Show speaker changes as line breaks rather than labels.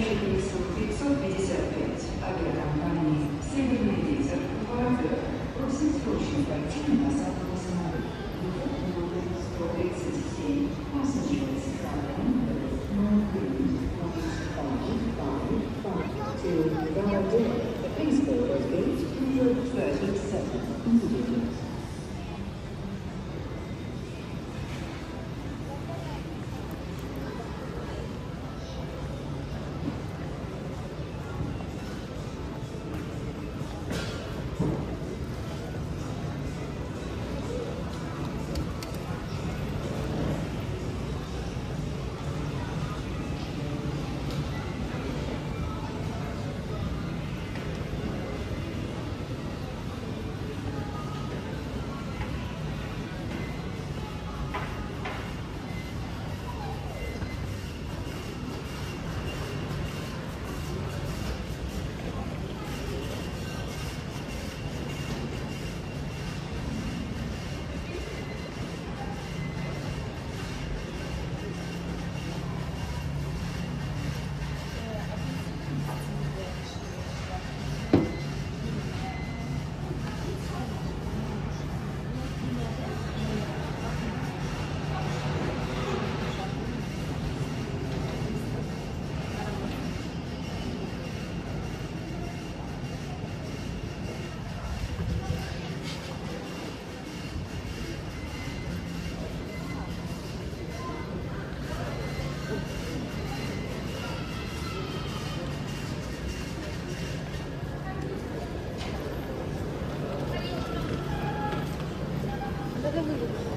Межрейсу 555 авиакомпании «Северный ветер» в Воробьев просит срочно пойти на посадку. Tá toda bonita.